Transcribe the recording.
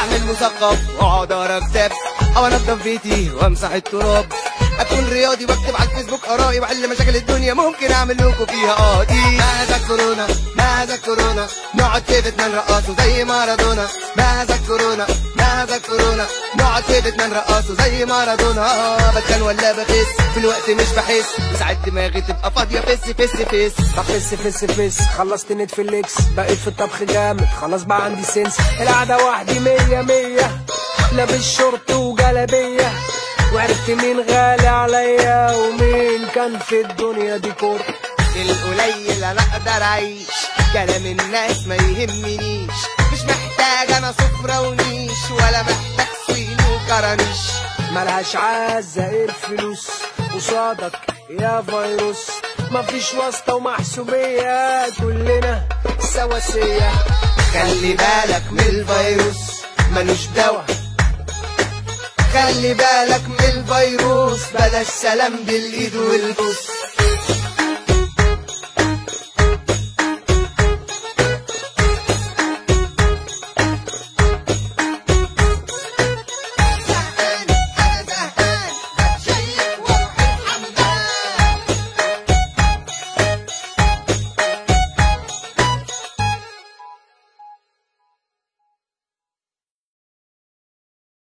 أعمل مثقف وأقعد أقرأ كتاب أو انضف بيتي وأمسح التراب. أكون رياضي وأكتب على الفيسبوك آرائي واحل مشاكل الدنيا ممكن أعمل لكم فيها. قاضي ماذا كورونا ماذا كورونا نقعد في بيتنا نرقصه زي مارادونا. ماذا كورونا ماذا كورونا نقعد في بيتنا نرقصه زي مارادونا. بتكن ولا بخس في الوقت مش بحس. وساعات دماغي تبقى فاضية فس فس فس. طب فس فس. خلصت نتفليكس بقيت في الطبخ جامد. خلاص بقى عندي سنس. القعدة وحدي مية مية. لابس شورت وجلابية. وعرفت مين غالي عليا ومين كان في الدنيا دي كور القليل أنا أقدر أعيش. كلام الناس ما يهمنيش. مش محتاج أنا سفرة ونيش ولا محتاج صين وكرانيش ملهاش عزة الفلوس. قصادك يا فيروس. مفيش واسطة ومحسوبية كلنا سواسية خلي بالك من الفيروس ملوش دوا خلي بالك من الفيروس بلاش سلام بالإيد والبوس